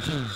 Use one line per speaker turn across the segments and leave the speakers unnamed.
DJ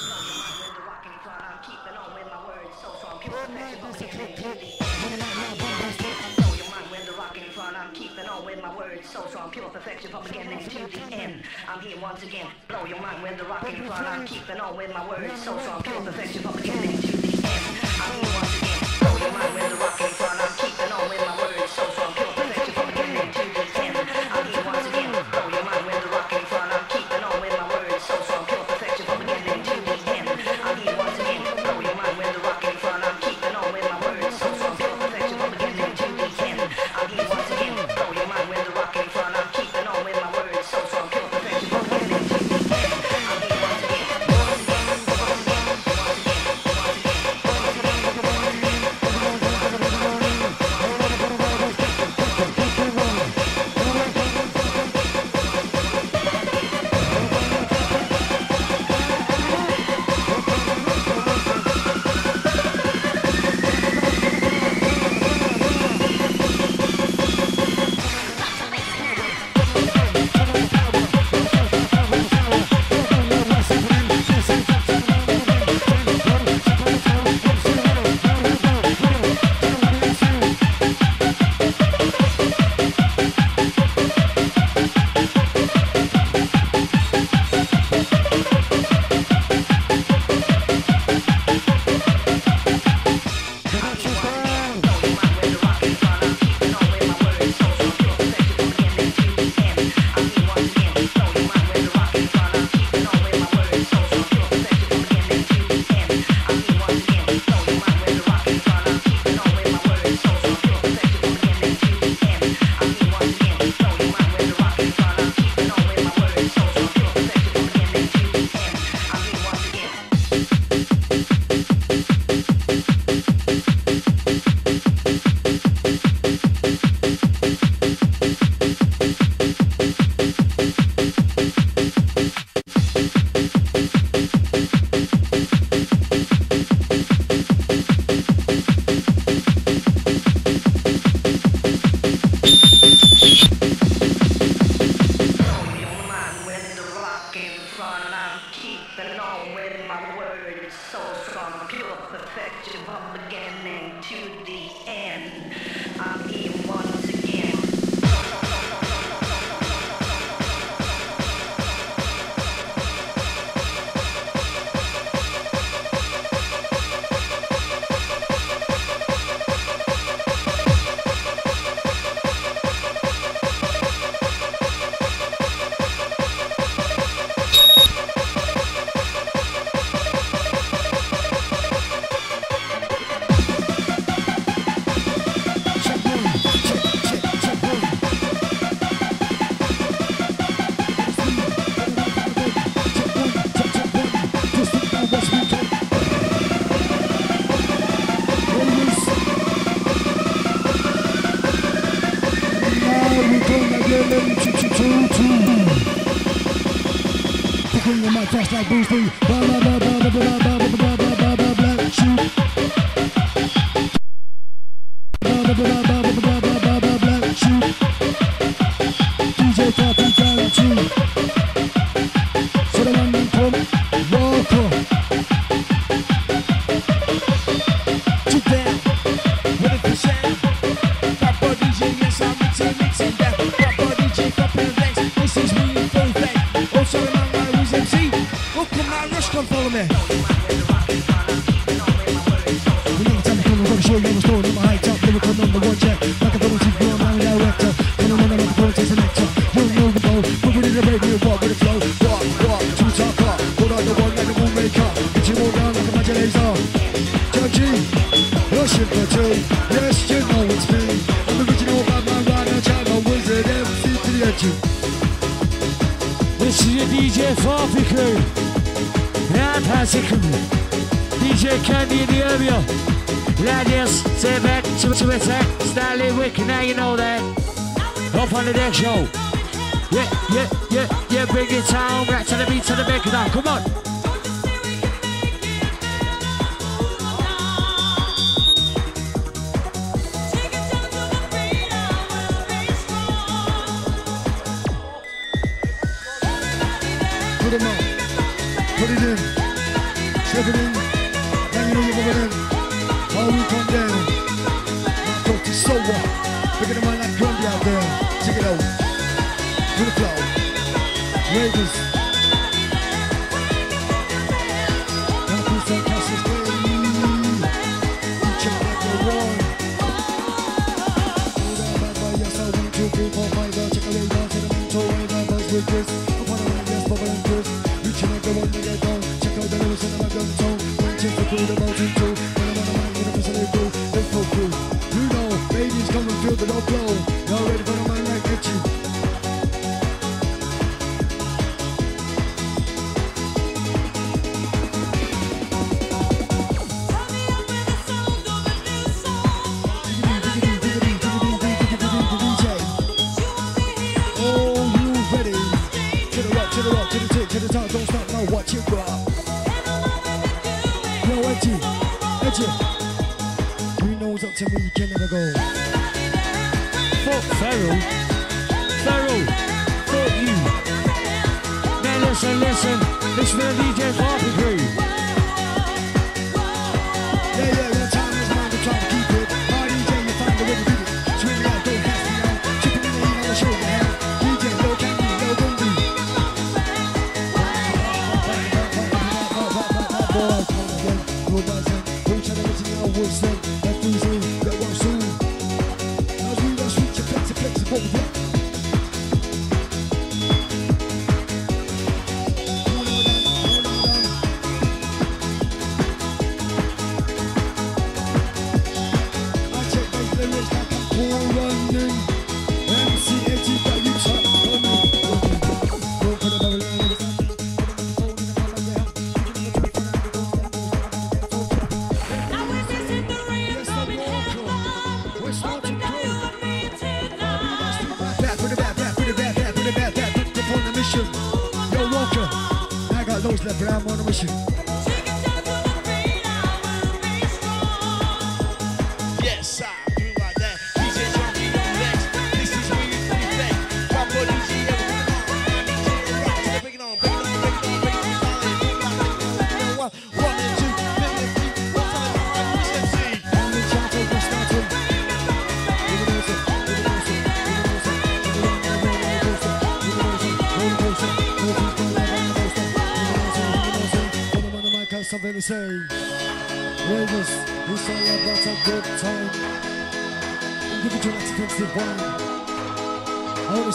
Just like Bruce Lee.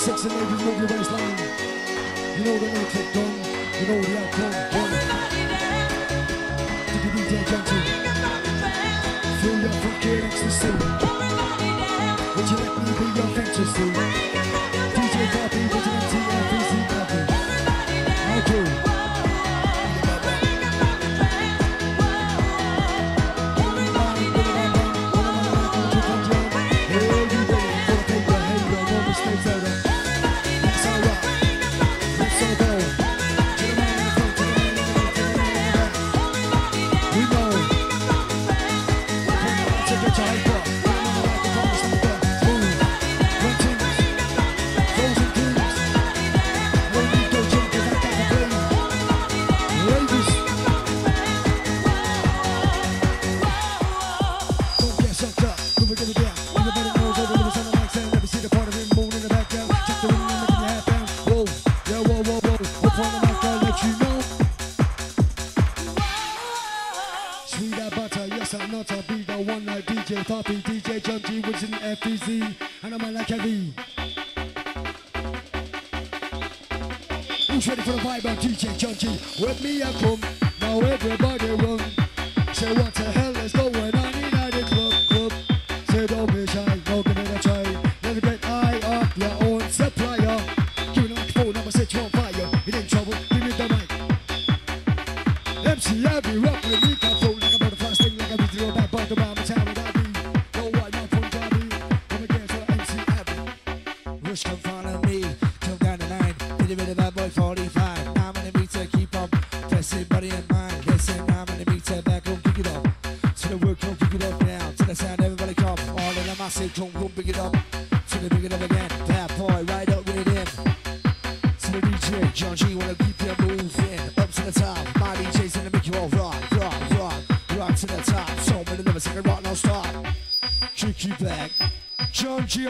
Six and
ladies
move
your waistline. You know the name click on, you know the outcome. Everybody dance. Did you do that, Feel your funky ecstasy. junkie. With me, I go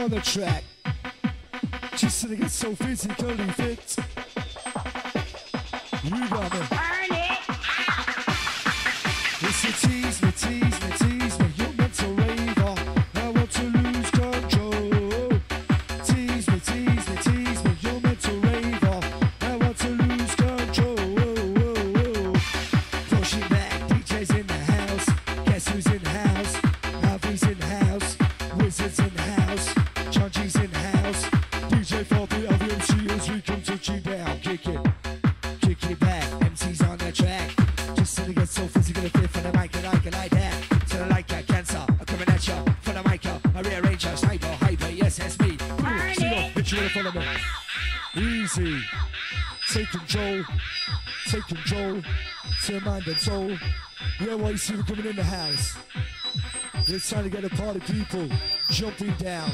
another track. She said I got so physical fit. minded. So, yeah, why you see, we're coming in the house. It's time to get a party people jumping down.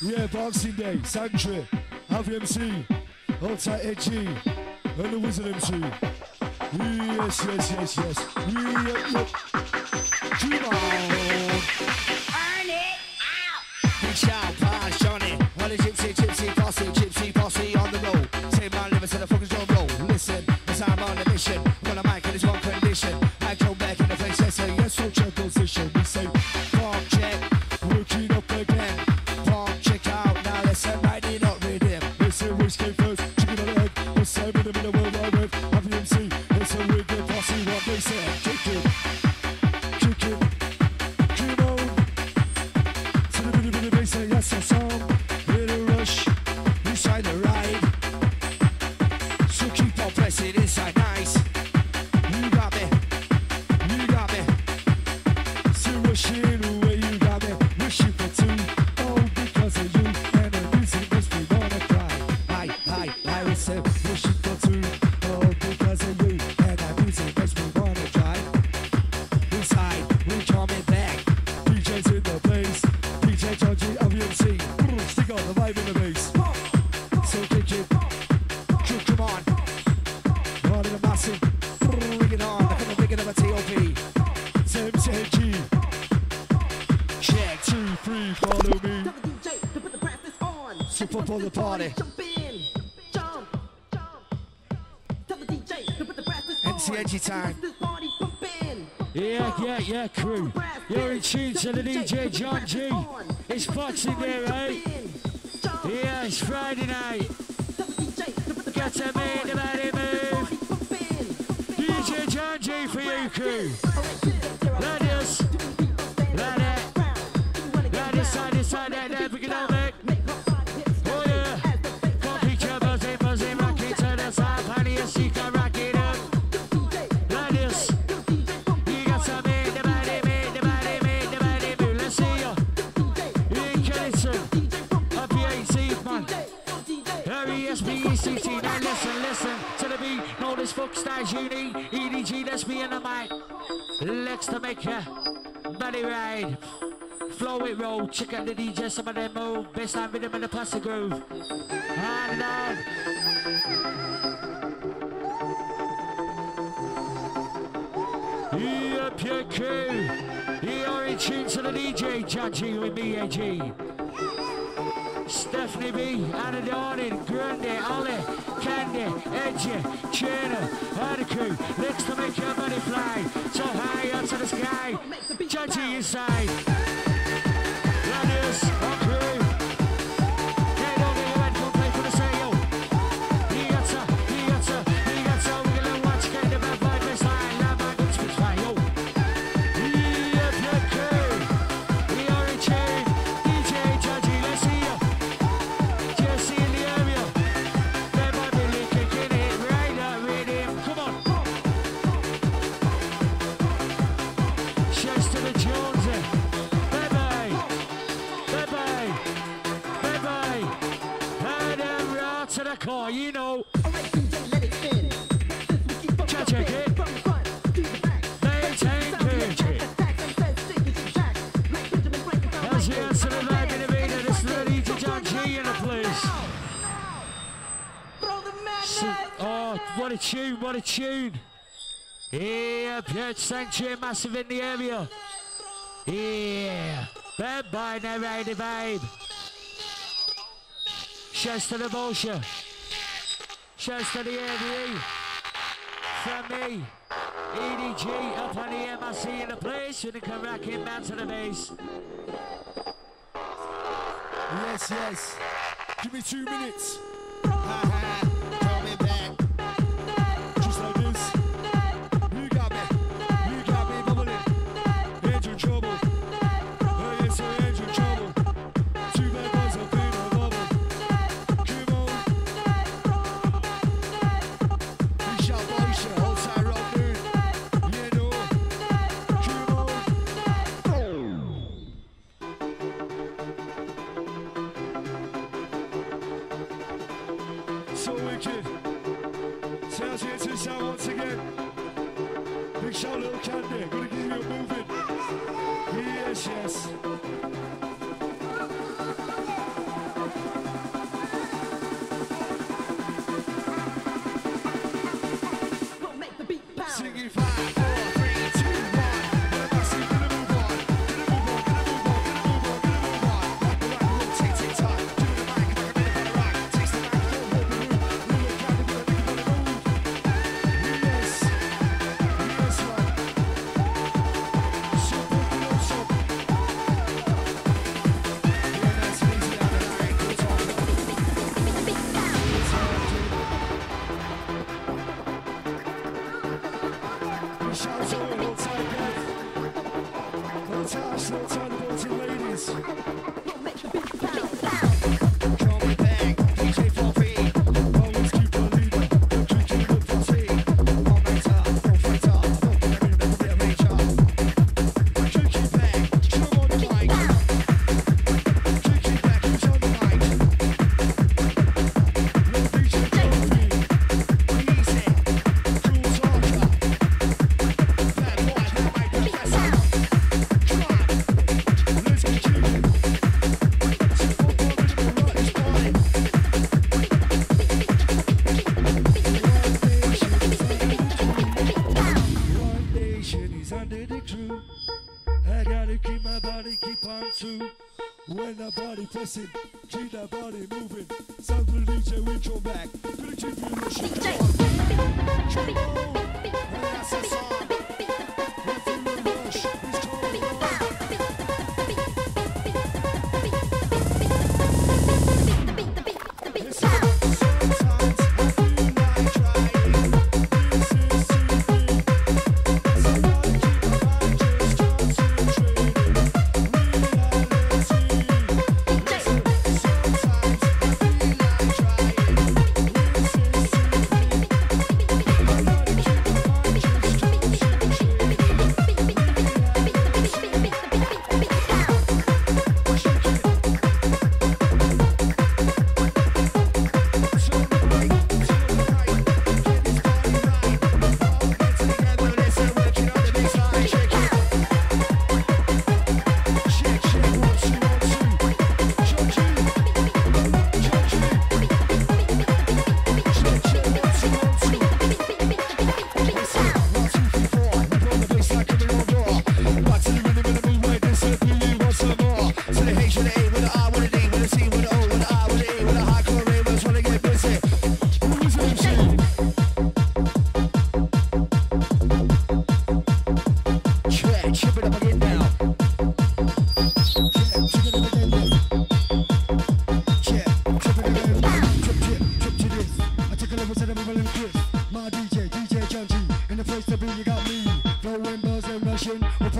Yeah, Boxing Day, Sanctuary, MC, Outside E.G. and the Wizard MC. Yes, yes, yes, yes. We yep. Come on. party time.
Yeah, yeah, yeah, crew. You're in tune to the DJ John G. It's boxing there, eh? Yeah, it's Friday night. Get to man about it, move. DJ John G for you, crew. Ladies, ladies, ladies, ladies, ladies. Volksdagen EDG, let's be in the mic. Let's to make a money ride. Flow it roll, check out the DJ, some of them move. Bassline rhythm in the plastic groove. And on. Yep, your crew. You're in tune to the DJ, Judgy with me, AG. Daphne B, Anna Darning, Grundy, Ollie, Candy, Edgy, Chena, Article, Licks to make your money fly, so high up to the sky, judging you say. A tune. Yeah, Björn Sanctuary massive in the area. Yeah, bad by narrated vibe. Shouts to the Vulture. Shouts to the AV-E. From me, EDG up on the MRC in the place with the in? Back to the base.
Yes, yes. Give me two minutes. When the body pressing, keep the body moving. Sound the DJ, we come back. Gonna keep you.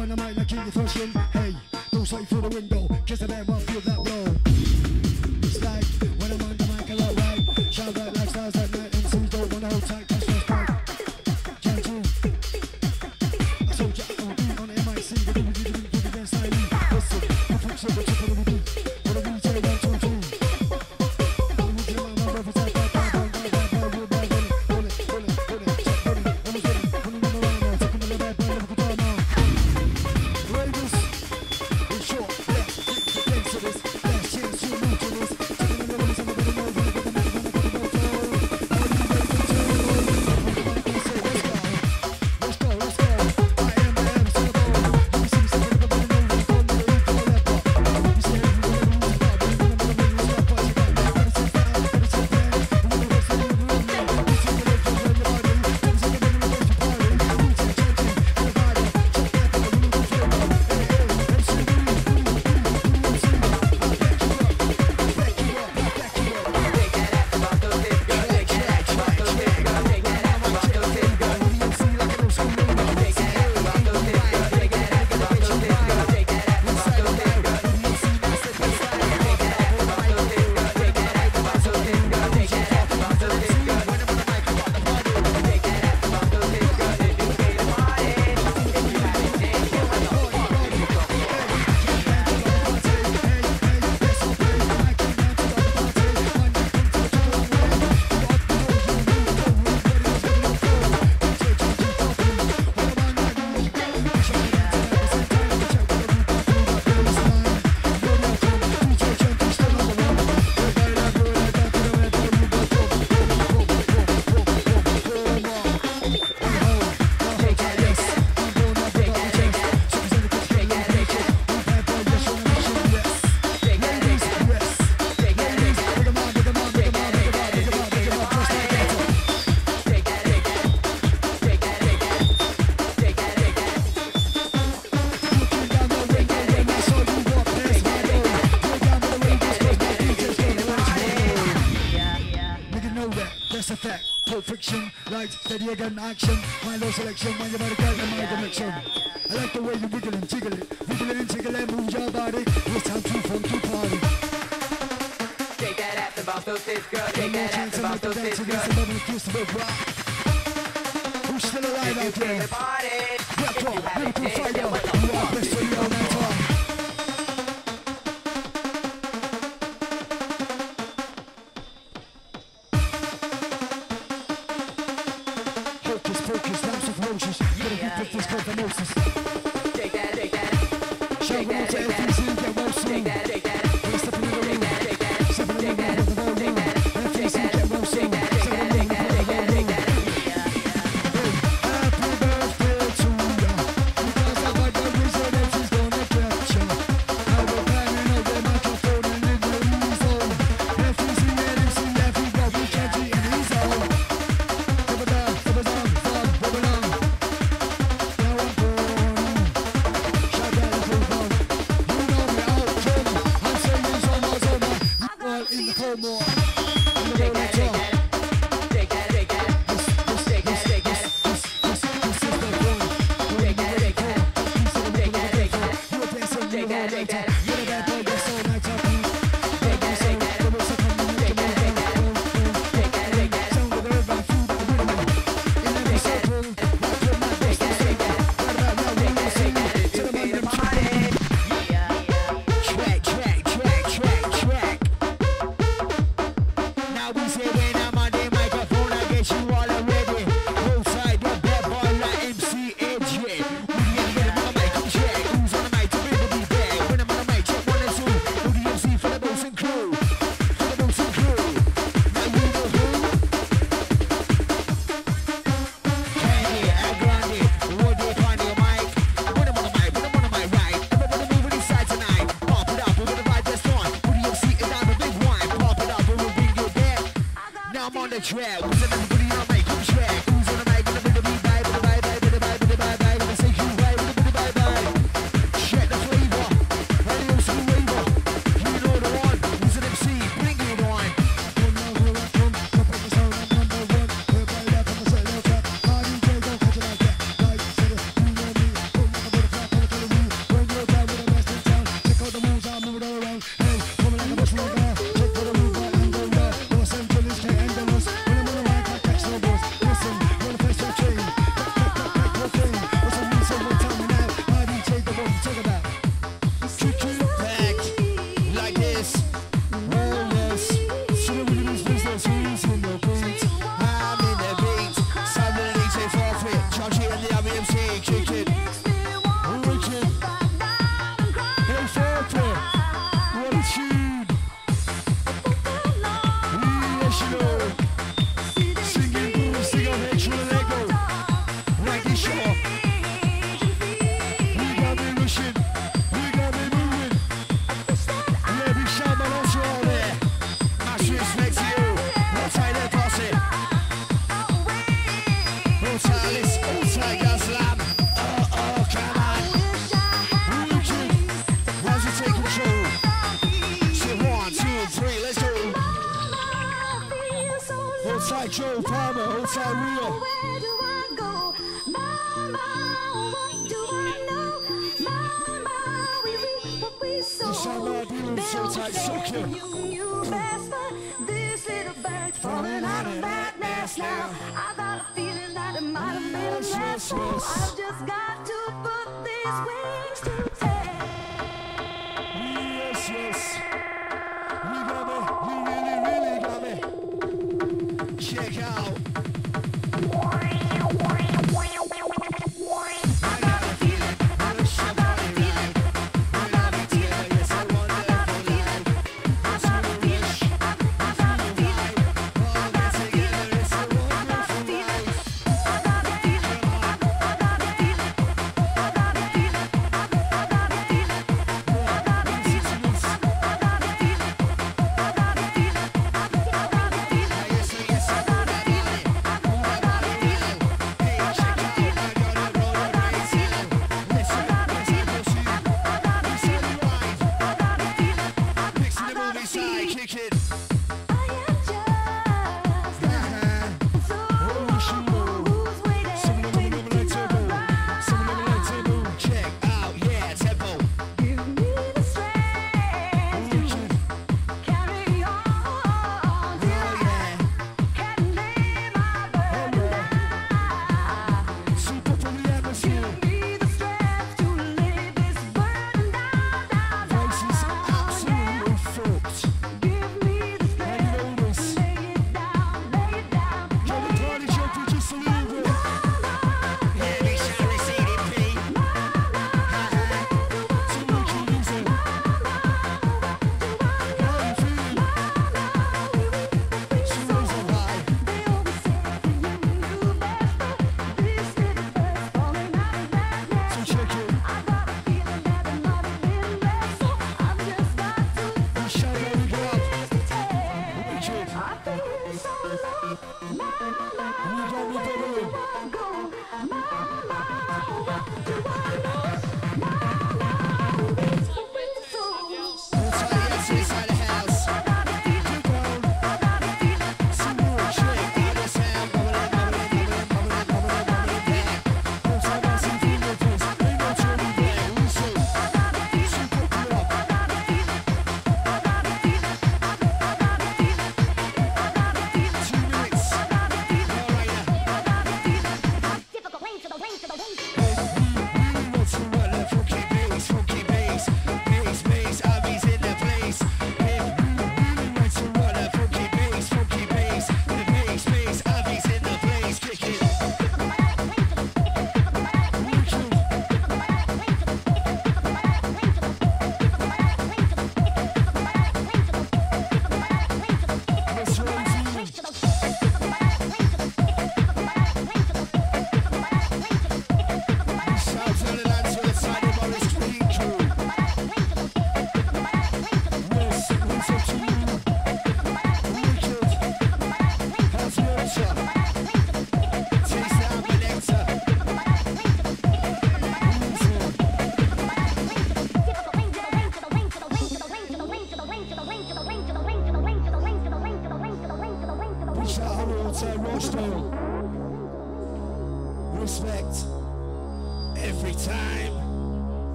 Freunde meiner Kirche verschwunden. right, steady again, action. Mind your selection, mind your medical, and mind connection. Yeah, yeah. I like the way you wiggle and jiggle it, wiggle and jiggle it, move your body. It's time to funk to party.
Take that ass and bounce those hips, girl. Take that ass and those
hips,
girl.
Who's still alive out there?
Yeah,
come, medical fire. You are best to your
life.
drought.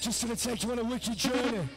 Just
gonna take you on a wicked journey.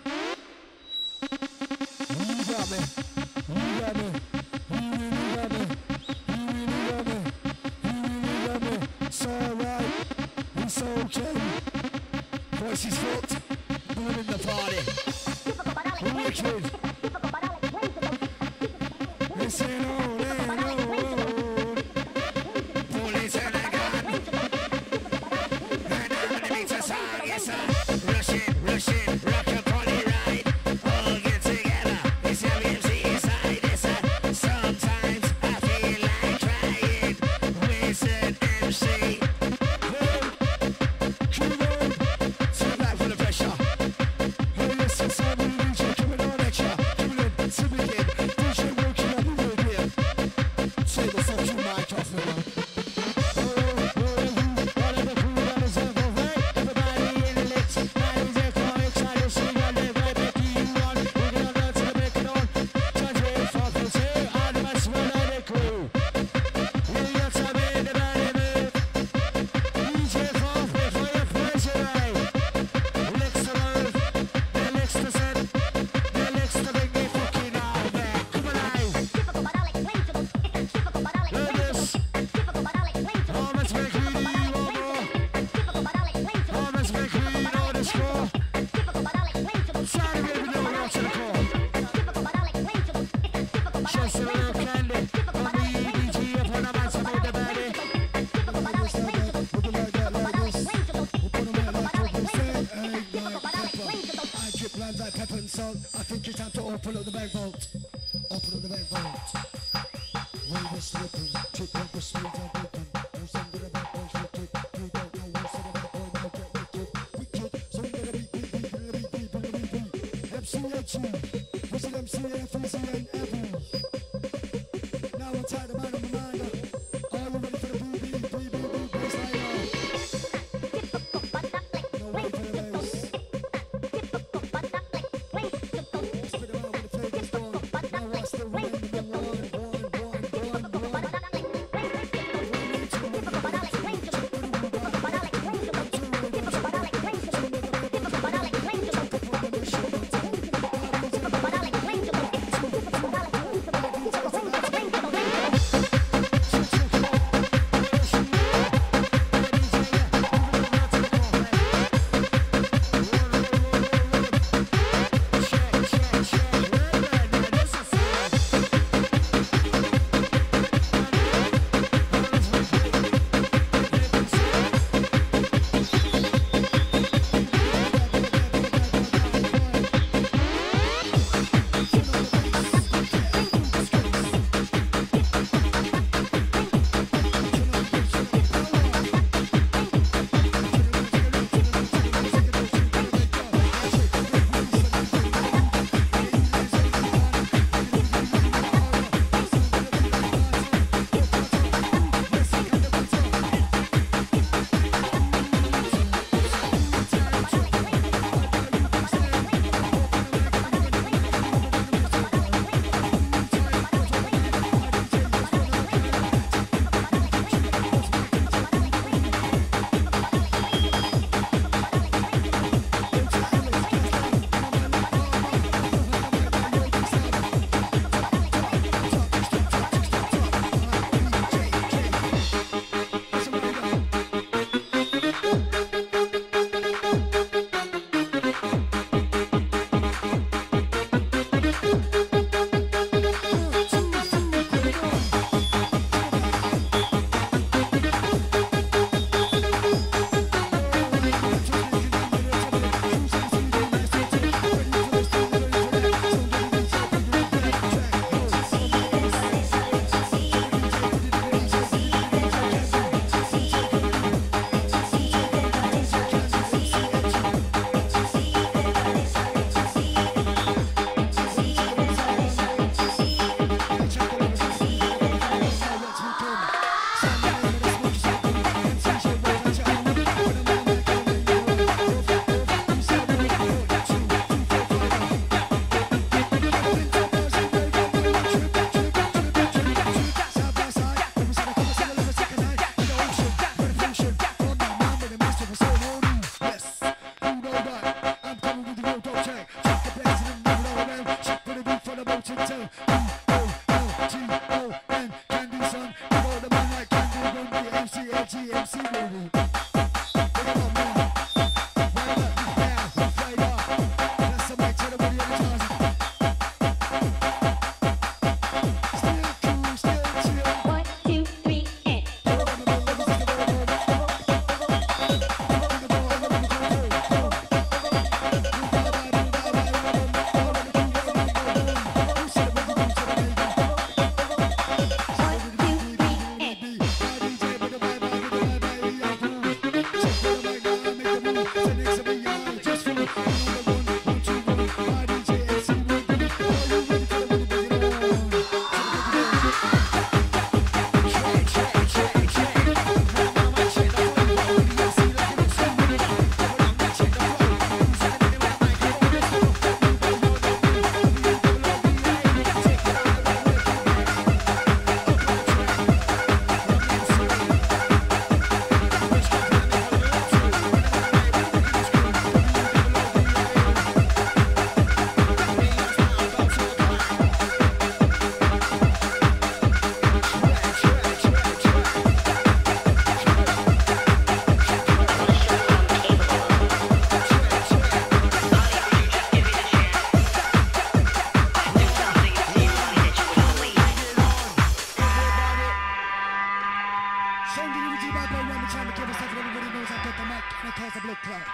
and
cause a blood clot.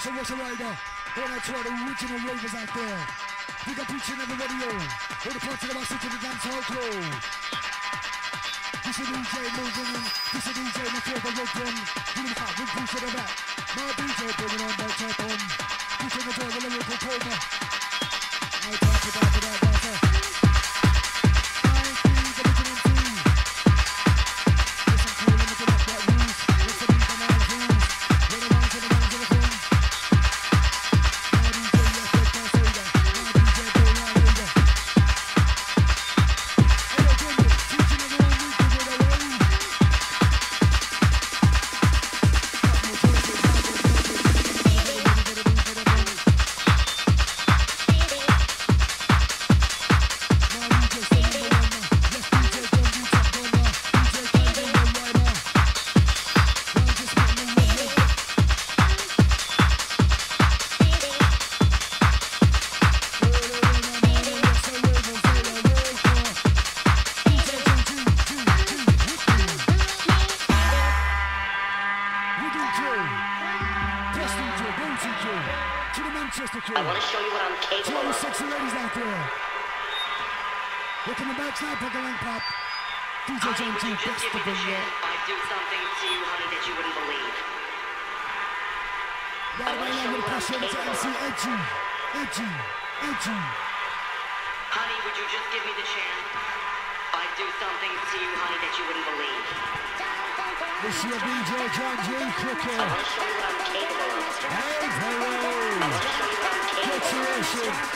So what's a rider? All I try, the original ravers out there. Big up each and everybody radio. All the parts of the city, the dance hall crew. This is DJ Morgan, this is DJ McCorver Rogan. Unified with Bruce at the back. My DJ bringing on that top on. This is the door, the lyrical coma. I talk about it, kicker. Hey, Perez. Gets the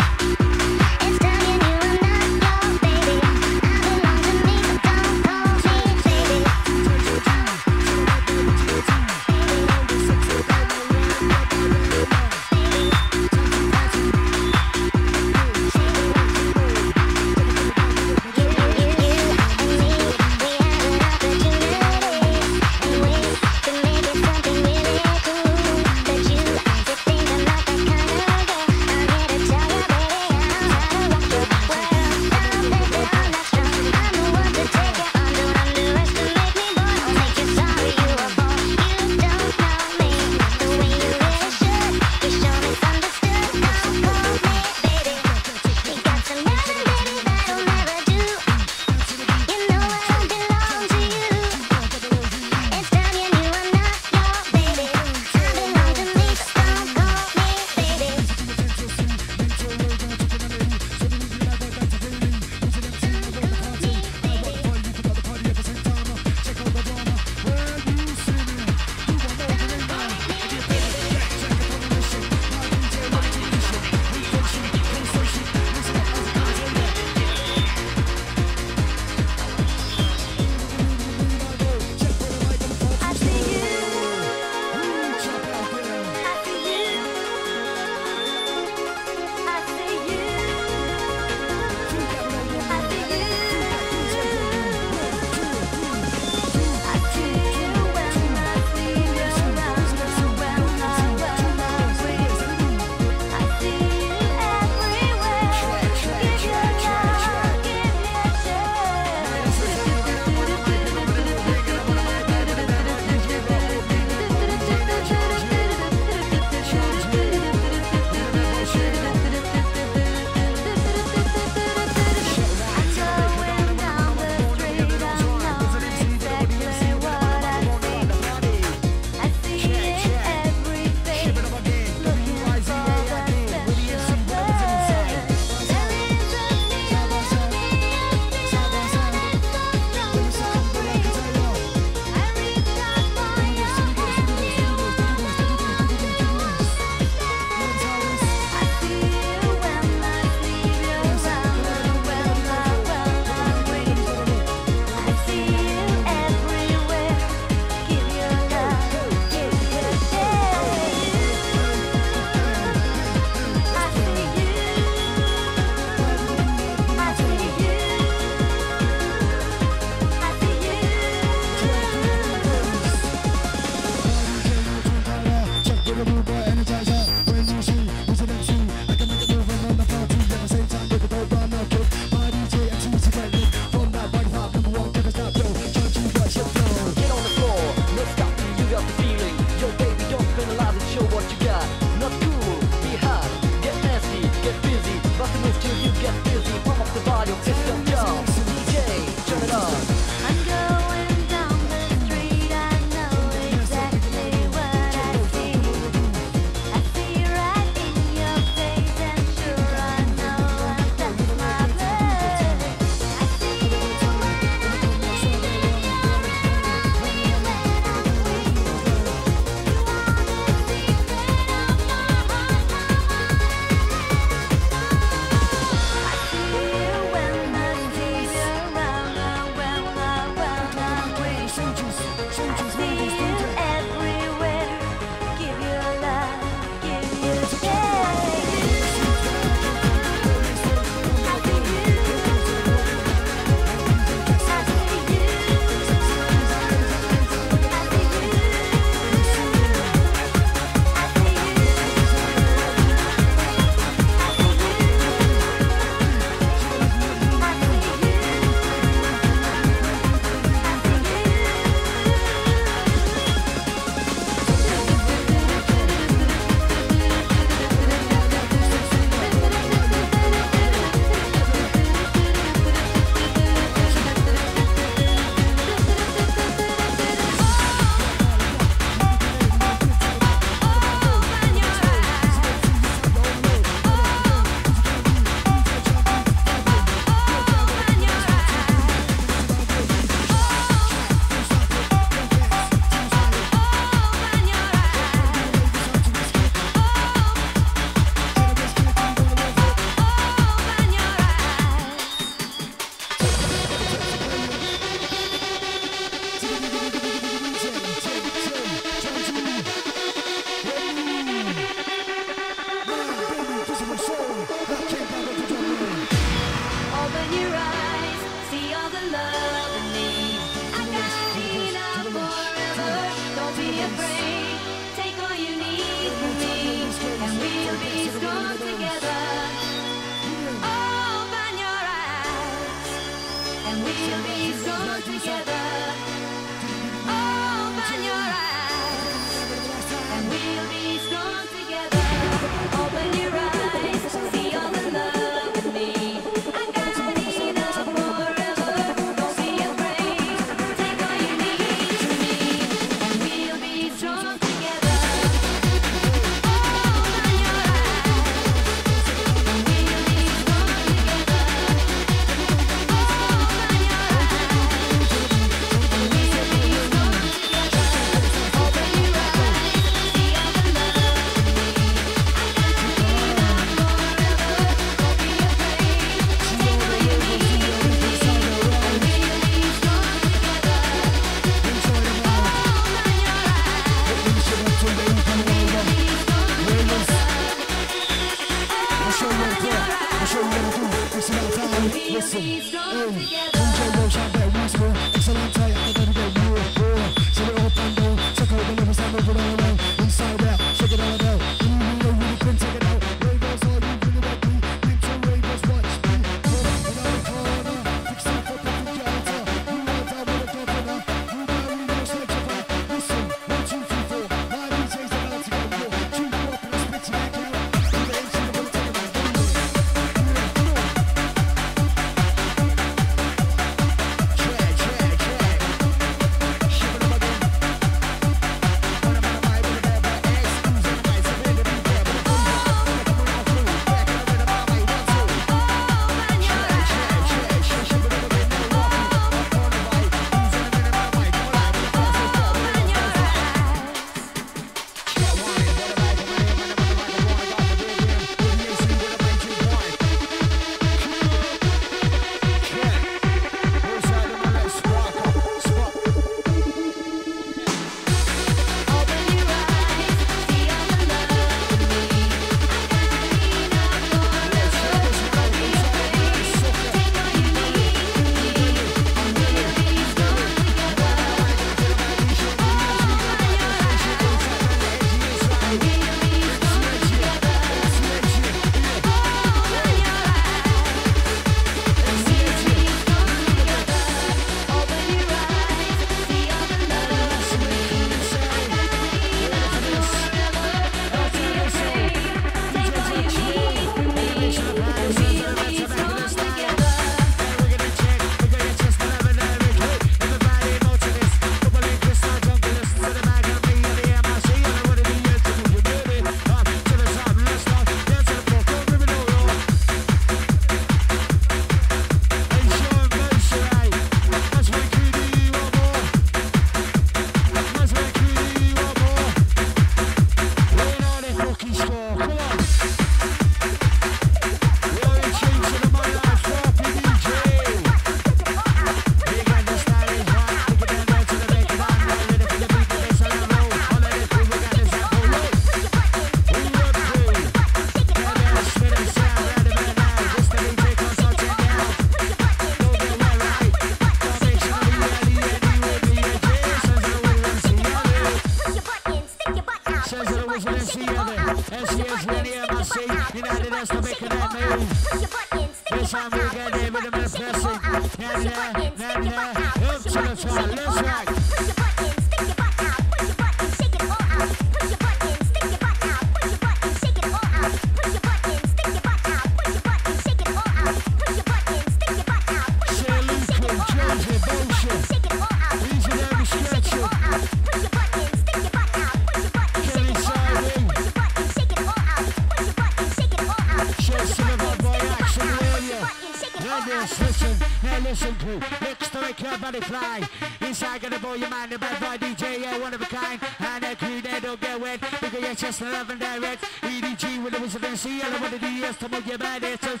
residency,
I
don't
want to do
yes to make your body outside.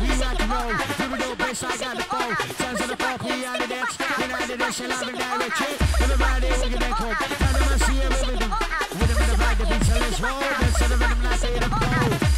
You rock and roll, here we go, bass, I got the flow. Sons of the folk, we out the decks, United Nation, I'm. Everybody, we can make hope. I don't see everything. Rhythm and the vibe, the beats. Instead of.